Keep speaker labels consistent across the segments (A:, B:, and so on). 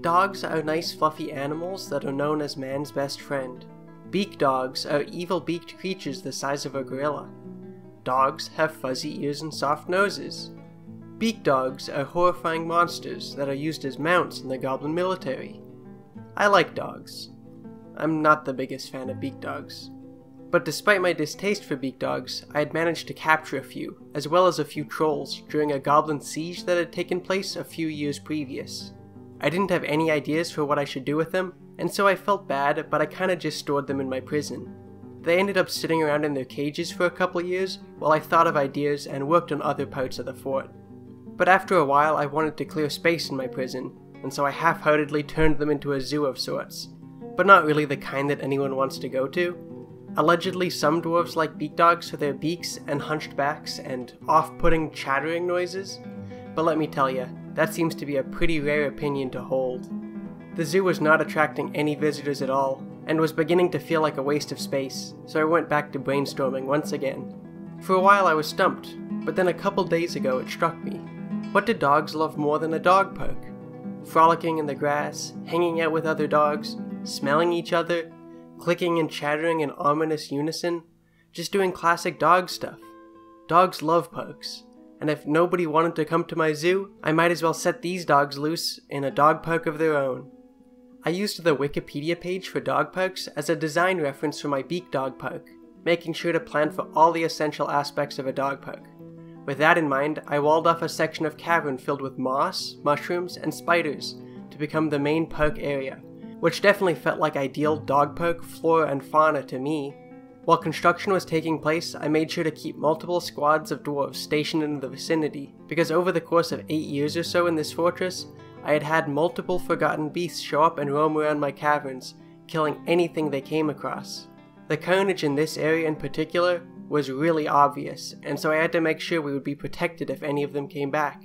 A: Dogs are nice fluffy animals that are known as man's best friend. Beak dogs are evil beaked creatures the size of a gorilla. Dogs have fuzzy ears and soft noses. Beak dogs are horrifying monsters that are used as mounts in the goblin military. I like dogs. I'm not the biggest fan of beak dogs. But despite my distaste for beak dogs, I had managed to capture a few, as well as a few trolls, during a goblin siege that had taken place a few years previous. I didn't have any ideas for what I should do with them, and so I felt bad, but I kinda just stored them in my prison. They ended up sitting around in their cages for a couple years while I thought of ideas and worked on other parts of the fort. But after a while, I wanted to clear space in my prison, and so I half heartedly turned them into a zoo of sorts. But not really the kind that anyone wants to go to. Allegedly, some dwarves like beak dogs for their beaks and hunched backs and off putting chattering noises. But let me tell you, that seems to be a pretty rare opinion to hold. The zoo was not attracting any visitors at all, and was beginning to feel like a waste of space, so I went back to brainstorming once again. For a while I was stumped, but then a couple days ago it struck me. What do dogs love more than a dog park? Frolicking in the grass, hanging out with other dogs, smelling each other, clicking and chattering in ominous unison, just doing classic dog stuff. Dogs love parks, and if nobody wanted to come to my zoo, I might as well set these dogs loose in a dog park of their own. I used the Wikipedia page for dog parks as a design reference for my Beak Dog Park, making sure to plan for all the essential aspects of a dog park. With that in mind, I walled off a section of cavern filled with moss, mushrooms, and spiders to become the main park area, which definitely felt like ideal dog park flora and fauna to me, while construction was taking place, I made sure to keep multiple squads of dwarves stationed in the vicinity, because over the course of 8 years or so in this fortress, I had had multiple forgotten beasts show up and roam around my caverns, killing anything they came across. The carnage in this area in particular was really obvious, and so I had to make sure we would be protected if any of them came back.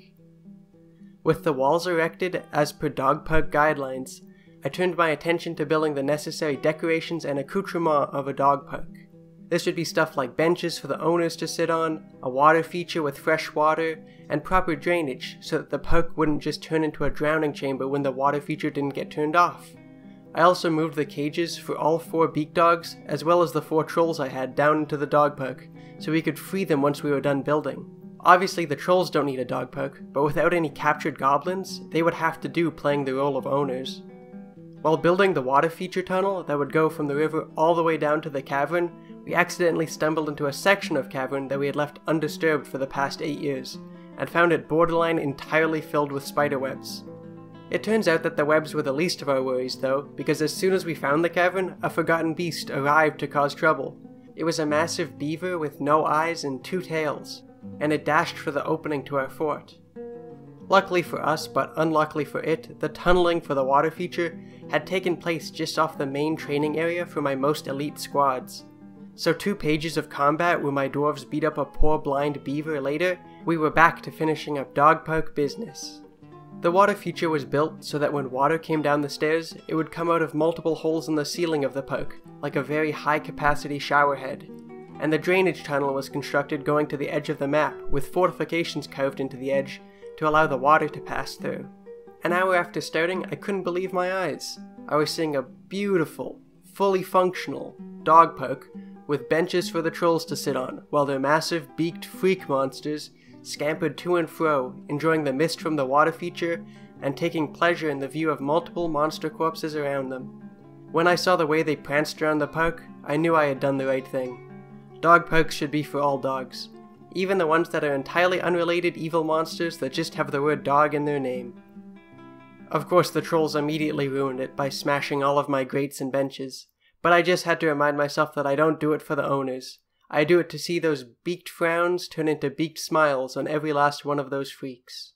A: With the walls erected as per dog park guidelines, I turned my attention to building the necessary decorations and accoutrements of a dog park. This would be stuff like benches for the owners to sit on, a water feature with fresh water, and proper drainage so that the park wouldn't just turn into a drowning chamber when the water feature didn't get turned off. I also moved the cages for all four beak dogs, as well as the four trolls I had, down into the dog park, so we could free them once we were done building. Obviously, the trolls don't need a dog park, but without any captured goblins, they would have to do playing the role of owners. While building the water feature tunnel that would go from the river all the way down to the cavern, we accidentally stumbled into a section of cavern that we had left undisturbed for the past eight years, and found it borderline entirely filled with spider webs. It turns out that the webs were the least of our worries, though, because as soon as we found the cavern, a forgotten beast arrived to cause trouble. It was a massive beaver with no eyes and two tails, and it dashed for the opening to our fort. Luckily for us, but unluckily for it, the tunneling for the water feature had taken place just off the main training area for my most elite squads, so two pages of combat where my dwarves beat up a poor blind beaver later, we were back to finishing up dog park business. The water feature was built so that when water came down the stairs, it would come out of multiple holes in the ceiling of the park, like a very high capacity shower head. And the drainage tunnel was constructed going to the edge of the map, with fortifications carved into the edge to allow the water to pass through. An hour after starting, I couldn't believe my eyes. I was seeing a beautiful, fully functional dog park with benches for the trolls to sit on, while their massive beaked freak monsters scampered to and fro, enjoying the mist from the water feature and taking pleasure in the view of multiple monster corpses around them. When I saw the way they pranced around the park, I knew I had done the right thing. Dog parks should be for all dogs, even the ones that are entirely unrelated evil monsters that just have the word dog in their name. Of course, the trolls immediately ruined it by smashing all of my grates and benches. But I just had to remind myself that I don't do it for the owners. I do it to see those beaked frowns turn into beaked smiles on every last one of those freaks.